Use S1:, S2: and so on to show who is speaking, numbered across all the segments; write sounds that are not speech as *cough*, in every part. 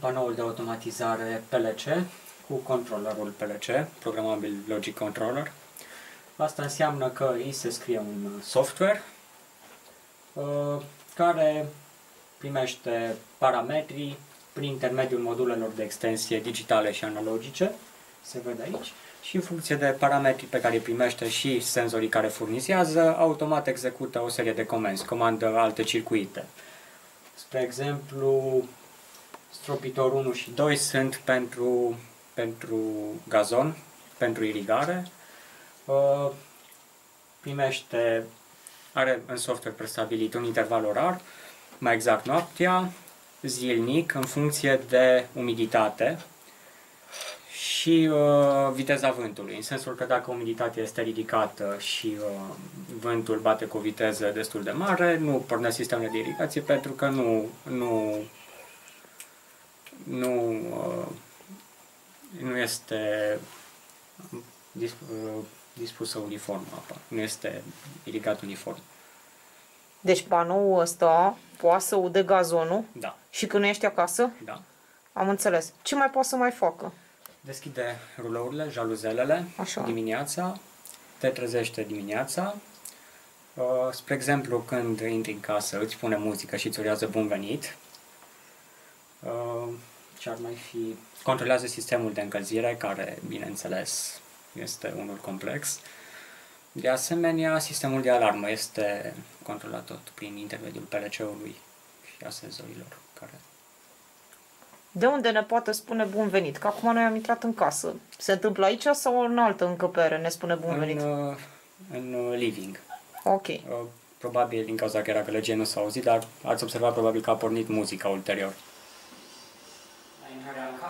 S1: panoul de automatizare PLC cu controllerul PLC, programabil Logic Controller. Asta înseamnă că îi se scrie un software uh, care primește parametrii prin intermediul modulelor de extensie digitale și analogice, se vede aici, și în funcție de parametrii pe care îi primește și senzorii care furnizează, automat execută o serie de comenzi, comandă alte circuite. Spre exemplu, stropitor 1 și 2 sunt pentru, pentru gazon, pentru irigare. Uh, primește, are în software prestabilit un interval orar, mai exact noaptea, zilnic, în funcție de umiditate și uh, viteza vântului, în sensul că dacă umiditatea este ridicată și uh, vântul bate cu o viteză destul de mare, nu pornesc sistemele de irigație pentru că nu, nu, nu, uh, nu este dis, uh, dispusă uniform apa, nu este irigat uniform.
S2: Deci panoul ăsta poate să ude gazonul
S1: Da,
S2: și când nu ești acasă?
S1: da.
S2: Am înțeles. Ce mai poate să mai facă?
S1: Deschide rulourile, jaluzelele
S2: Așa.
S1: dimineața, te trezește dimineața. Uh, spre exemplu, când intri în casă, îți pune muzică și îți urează bun venit. Uh, ce ar mai fi? Controlează sistemul de încălzire, care, bineînțeles, este unul complex. De asemenea, sistemul de alarmă este controlat tot prin intermediul PLC-ului și a senzorilor care
S2: De unde ne poate spune bun venit? Că acum noi am intrat în casă. Se întâmplă aici sau în altă încăpere ne spune bun venit?
S1: în, uh, în uh, living.
S2: Ok.
S1: Uh, Probabil din cauza că era gălăgie nu s-a auzit, dar ați observat probabil că a pornit muzica ulterior.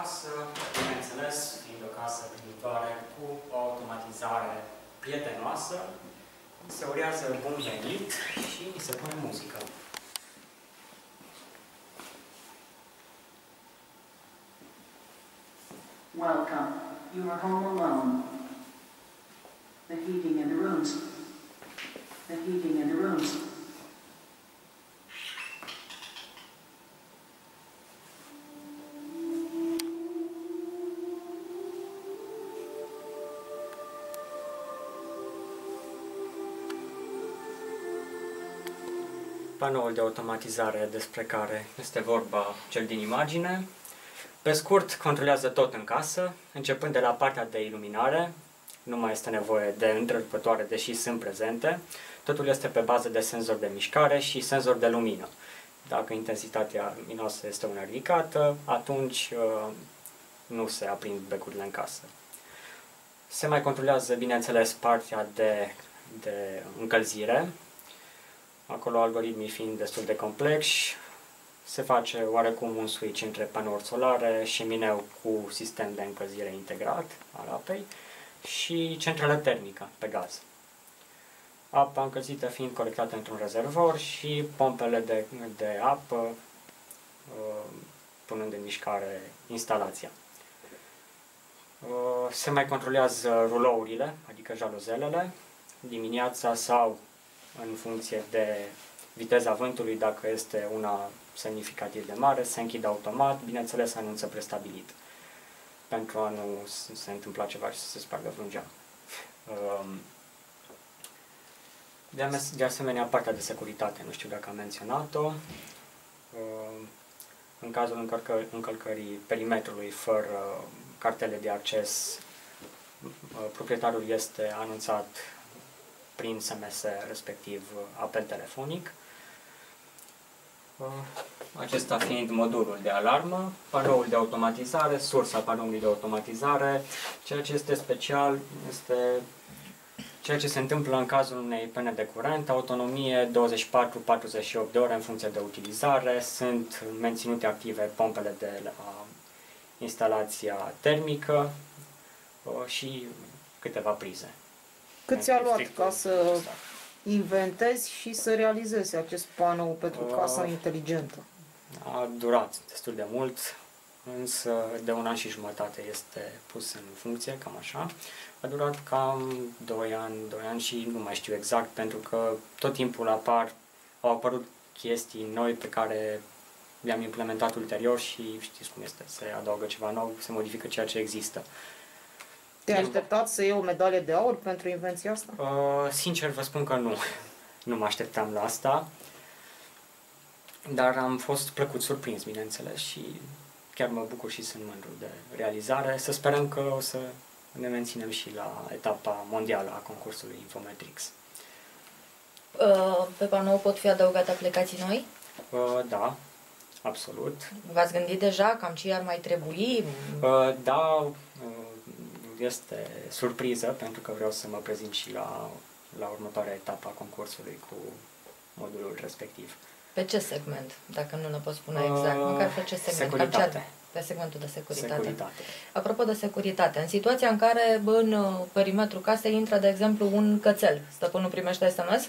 S1: La intrarea în casă, bineînțeles, fiind o casă primitoare cu o automatizare prietenoasă, se urează bun venit și se pune muzică.
S3: Welcome. You are home alone. The heating in the rooms. The heating in the rooms.
S1: Panoul de automatizare despre care este vorba cel din imagine. Pe scurt, controlează tot în casă, începând de la partea de iluminare, nu mai este nevoie de întrerupătoare, deși sunt prezente. Totul este pe bază de senzor de mișcare și senzor de lumină. Dacă intensitatea luminoasă este una ridicată, atunci uh, nu se aprind becurile în casă. Se mai controlează, bineînțeles, partea de, de încălzire, acolo algoritmii fiind destul de complexi, se face oarecum un switch între panouri solare și mineu cu sistem de încălzire integrat al apei și centrală termică pe gaz. Apa încălzită fiind colectată într-un rezervor și pompele de, de apă uh, punând în mișcare instalația. Uh, Se mai controlează rulourile, adică jaluzelele, dimineața sau în funcție de viteza vântului, dacă este una semnificativ de mare, se închide automat, bineînțeles anunță prestabilit, pentru a nu s- se întâmpla ceva și să se spargă vreun geam. Um, De, ame- de asemenea, partea de securitate, nu știu dacă am menționat-o, Um, în cazul încărcă, încălcării perimetrului fără cartele de acces, uh, proprietarul este anunțat prin SMS, respectiv uh, apel telefonic. Uh, Acesta fiind modulul de alarmă, panoul de automatizare, sursa panoului de automatizare, ceea ce este special este ceea ce se întâmplă în cazul unei pene de curent, autonomie 24-48 de ore în funcție de utilizare, sunt menținute active pompele de la instalația termică uh, și câteva prize.
S2: Cât ți-a luat
S1: Strictul
S2: ca să
S1: acesta.
S2: inventezi și să realizezi acest panou pentru
S1: Uh,
S2: casa inteligentă?
S1: A durat destul de mult, însă de un an și jumătate este pus în funcție, cam așa. A durat cam 2 ani, 2 ani și nu mai știu exact, pentru că tot timpul apar, au apărut chestii noi pe care le-am implementat ulterior și știți cum este, se adaugă ceva nou, se modifică ceea ce există.
S2: Te-ai așteptat să iei o medalie de aur pentru invenția asta?
S1: Uh, sincer vă spun că nu. *laughs* Nu mă așteptam la asta. Dar am fost plăcut surprins, bineînțeles, și chiar mă bucur și sunt mândru de realizare. Să sperăm că o să ne menținem și la etapa mondială a concursului Infometrics.
S4: Uh, Pe panou pot fi adăugate aplicații noi?
S1: Uh, da, absolut.
S4: V-ați gândit deja cam ce ar mai trebui?
S1: Uh, da, uh, este surpriză pentru că vreau să mă prezint și la, la următoarea etapă a concursului cu modulul respectiv.
S4: Pe ce segment, dacă nu ne poți spune
S1: Uh,
S4: exact? Măcar pe ce segment?
S1: securitate.
S4: Cam ce- Pe segmentul de securitate.
S1: Securitate.
S4: Apropo de securitate, în situația în care în uh, perimetrul casei intră, de exemplu, un cățel, stăpânul primește SMS?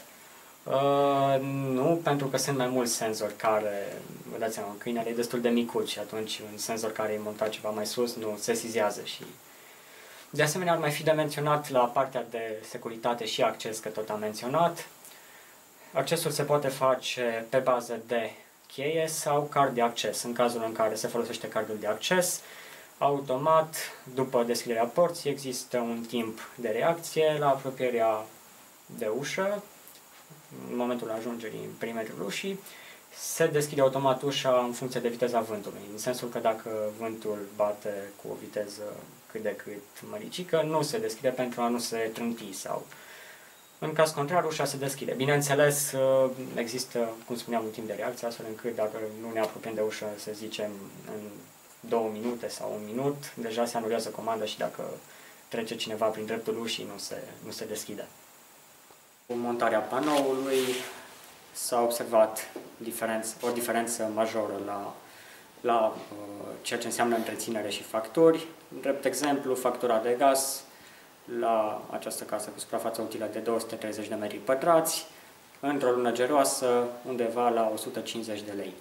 S1: Uh, nu, pentru că sunt mai mulți senzori care, vă dați seama, câinele e destul de micuț și atunci un senzor care e montat ceva mai sus nu se sizează și de asemenea ar mai fi de menționat la partea de securitate și acces, că tot am menționat. Accesul se poate face pe bază de cheie sau card de acces. În cazul în care se folosește cardul de acces, automat, după deschiderea porții, există un timp de reacție la apropierea de ușă, în momentul ajungerii în perimetrul ușii, se deschide automat ușa în funcție de viteza vântului, în sensul că dacă vântul bate cu o viteză cât de cât măricică, nu se deschide pentru a nu se trânti sau în caz contrar, ușa se deschide. Bineînțeles, există, cum spuneam, un timp de reacție, astfel încât dacă nu ne apropiem de ușă, să zicem, în două minute sau un minut, deja se anulează comanda și dacă trece cineva prin dreptul ușii, nu se, nu se deschide. Cu montarea panoului s-a observat diferenț, o diferență majoră la, la uh, ceea ce înseamnă întreținere și facturi. Drept exemplu, factura de gaz la această casă cu suprafață utilă de 230 de metri pătrați, într-o lună geroasă, undeva la 150 de lei.